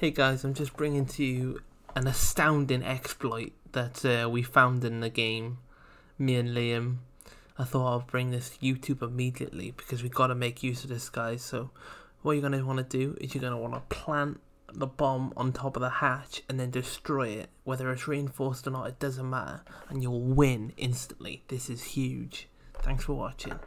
Hey guys, I'm just bringing to you an astounding exploit that uh, we found in the game, me and Liam. I thought I'd bring this to YouTube immediately because we got to make use of this, guys. So, what you're going to want to do is you're going to want to plant the bomb on top of the hatch and then destroy it. Whether it's reinforced or not, it doesn't matter. And you'll win instantly. This is huge. Thanks for watching.